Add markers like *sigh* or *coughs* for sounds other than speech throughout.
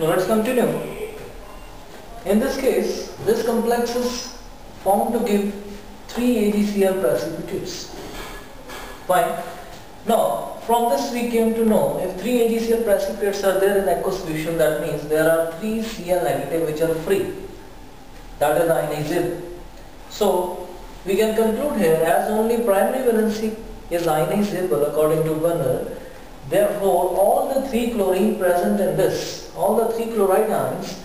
Now let's continue. In this case, this complex is found to give 3 AgCl precipitates. Fine. Now, from this we came to know if 3 AgCl precipitates are there in aqueous solution, that means there are 3 Cl negative which are free. That is ionizable. So, we can conclude here as only primary valency is ionizable according to Werner, therefore all the 3 chlorine present in this, all the 3 chloride ions,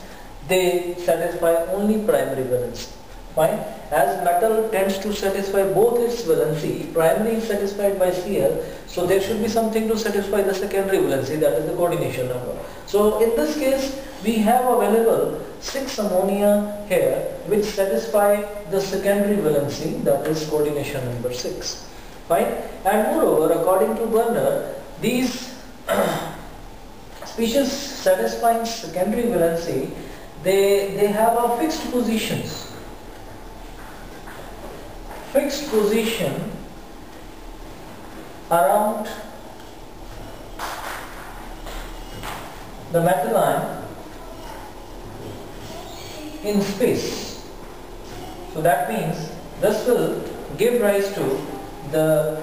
they satisfy only primary valency. Fine. As metal tends to satisfy both its valency, primary is satisfied by Cl, so there should be something to satisfy the secondary valency, that is the coordination number. So in this case, we have available 6 ammonia here which satisfy the secondary valency, that is coordination number 6. Fine. And moreover, according to Werner, these *coughs* species satisfying secondary valency, they, they have a fixed positions fixed position around the metal ion in space. So that means this will give rise to the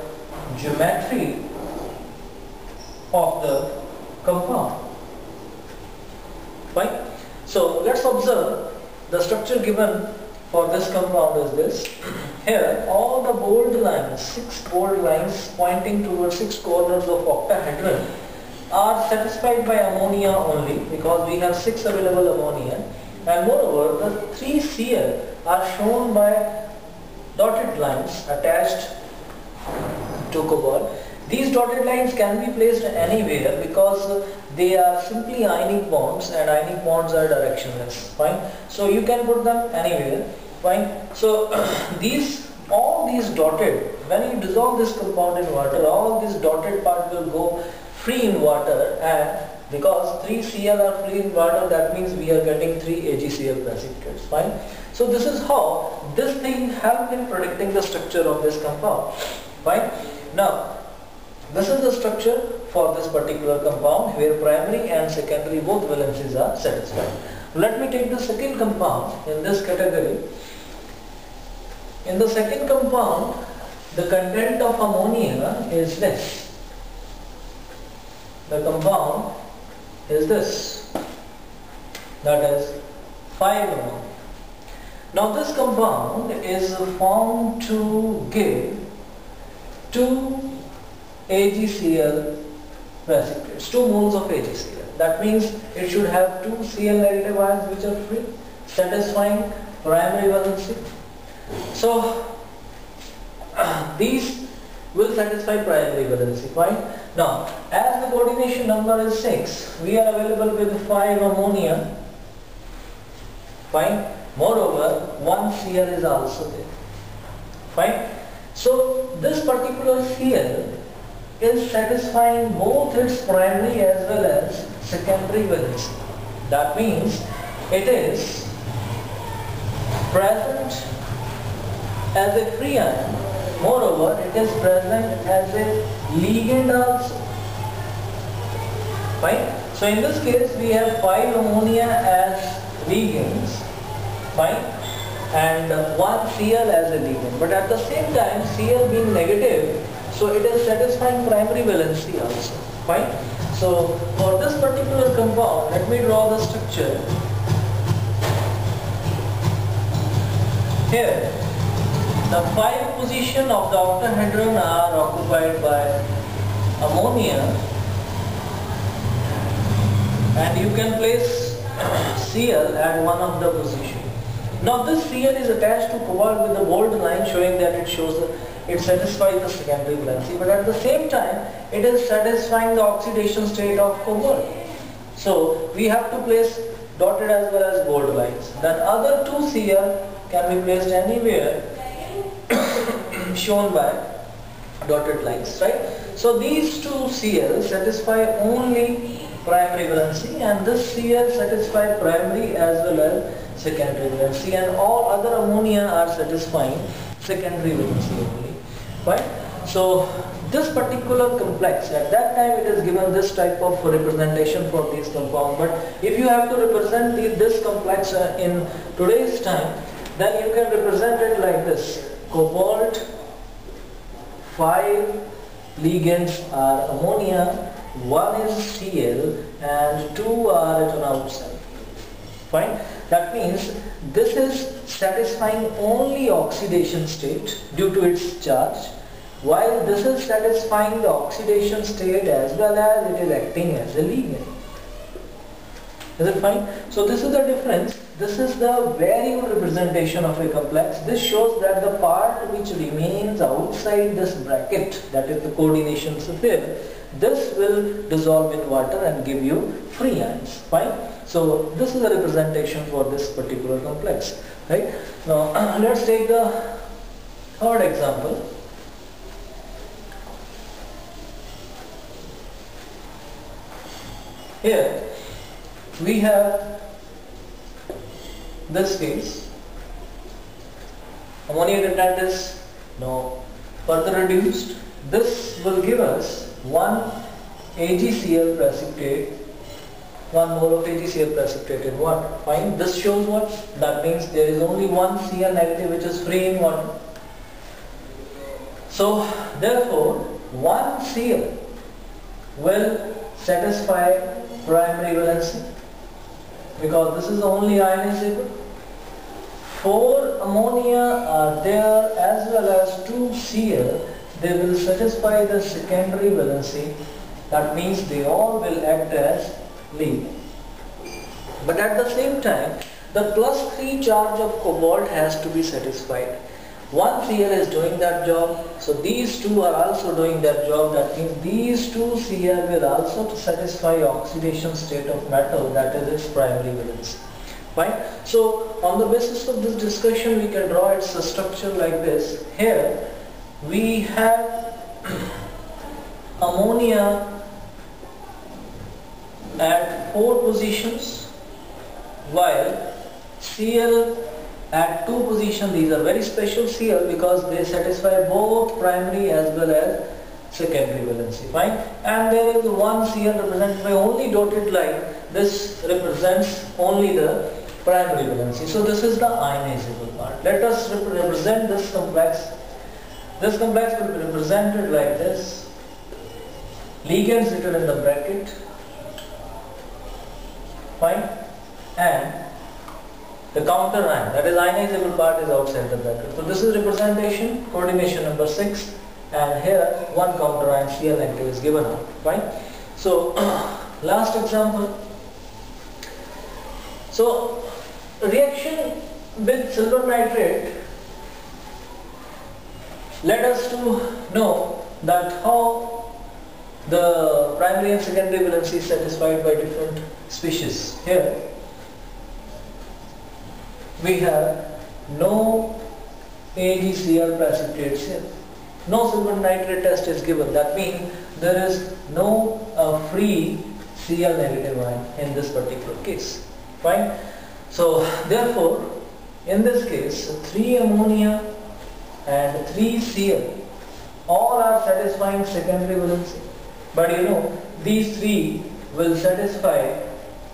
geometry of the compound. Right? So let's observe the structure given for this compound is this. Here all the bold lines, six bold lines pointing towards six corners of octahedron are satisfied by ammonia only because we have six available ammonia and moreover the three Cl are shown by dotted lines attached to cobalt. These dotted lines can be placed anywhere because they are simply ionic bonds and ionic bonds are directionless. Fine. So you can put them anywhere. Fine. So *clears throat* these all these dotted, when you dissolve this compound in water, all these dotted part will go free in water and because 3 Cl are free in water that means we are getting 3 AgCl precipitates. Fine. So this is how this thing helped in predicting the structure of this compound. Fine. Now this is the structure for this particular compound where primary and secondary both valencies are satisfied. Let me take the second compound in this category in the second compound, the content of ammonia is less. The compound is this. That is 5 ammonia. Now this compound is found to give 2 AgCl precipitates, 2 moles of AgCl. That means it should have 2 Cl negative ions which are free, satisfying primary valency so *clears throat* these will satisfy primary valency. Fine. Now, as the coordination number is 6, we are available with 5 ammonia. Fine. Moreover, 1 Cl is also there. Fine. So, this particular Cl is satisfying both its primary as well as secondary valency. That means it is present as a free ion. Moreover, it is present as a ligand also. Fine. So in this case, we have 5 ammonia as ligands. Fine. And 1 Cl as a ligand. But at the same time, Cl being negative, so it is satisfying primary valency also. Fine. So for this particular compound, let me draw the structure. Here, the five position of the octahedron are occupied by ammonia and you can place Cl at one of the position. Now this Cl is attached to cobalt with a bold line showing that it shows it satisfies the secondary valency but at the same time it is satisfying the oxidation state of cobalt. So we have to place dotted as well as bold lines. Then other two Cl can be placed anywhere *coughs* shown by dotted lines, right? So these two Cl satisfy only primary valency and this Cl satisfy primary as well as secondary valency and all other ammonia are satisfying secondary valency only, right? So this particular complex, at that time it is given this type of representation for these compound. But if you have to represent the, this complex uh, in today's time, then you can represent it like this. Cobalt, 5 ligands are ammonia, 1 is Cl and 2 are at an outside. Fine? That means this is satisfying only oxidation state due to its charge while this is satisfying the oxidation state as well as it is acting as a ligand. Is it fine? So this is the difference. This is the variable representation of a complex. This shows that the part which remains outside this bracket, that is the coordination sphere, this will dissolve in water and give you free ions. Fine? So this is the representation for this particular complex. Right? Now *clears throat* let's take the third example. Here we have this case ammonia content is now further reduced. This will give us 1 AgCl precipitate 1 mole of AgCl precipitate in water. Fine. This shows what? That means there is only one Cl negative which is free in water. So therefore 1 Cl will satisfy primary valency because this is the only ionizable. 4 ammonia are there as well as 2 Cl. They will satisfy the secondary valency. That means they all will act as lead. But at the same time, the plus 3 charge of cobalt has to be satisfied. One Cl is doing that job, so these two are also doing that job. That means these two Cl will also satisfy oxidation state of metal, that is its primary valence. Fine. So on the basis of this discussion, we can draw its structure like this. Here we have ammonia at four positions, while Cl at two positions. These are very special Cl because they satisfy both primary as well as secondary valency fine and there is one Cl represented by only dotted line. This represents only the primary valency. So this is the ionizable part. Let us rep represent this complex this complex will be represented like this ligands written in the bracket fine and the counter ion, that is ionizable part is outside the bracket. So this is representation, coordination number 6 and here one counter ion Cl negative is given out. Fine. So *clears throat* last example. So reaction with silver nitrate led us to know that how the primary and secondary valency is satisfied by different species. Here we have no AgCl precipitates here. No silver nitrate test is given. That means there is no uh, free Cl negative ion in this particular case. Fine. So therefore, in this case, 3 ammonia and 3 Cl all are satisfying secondary valency. But you know, these three will satisfy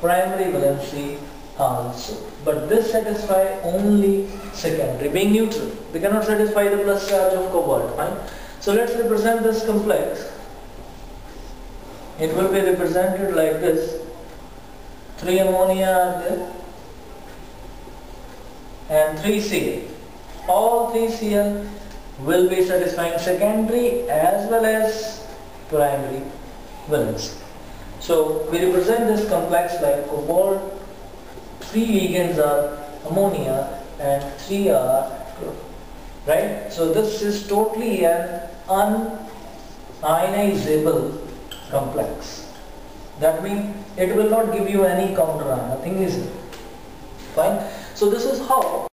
primary valency also. But this satisfy only secondary, being neutral. They cannot satisfy the plus charge of cobalt. Fine. So let's represent this complex. It will be represented like this. 3 ammonia are there and 3 Cl. All 3 Cl will be satisfying secondary as well as primary valence. So we represent this complex like cobalt three ligands are ammonia and three are right? So this is totally an unionizable complex. That means it will not give you any counter ion nothing is fine? So this is how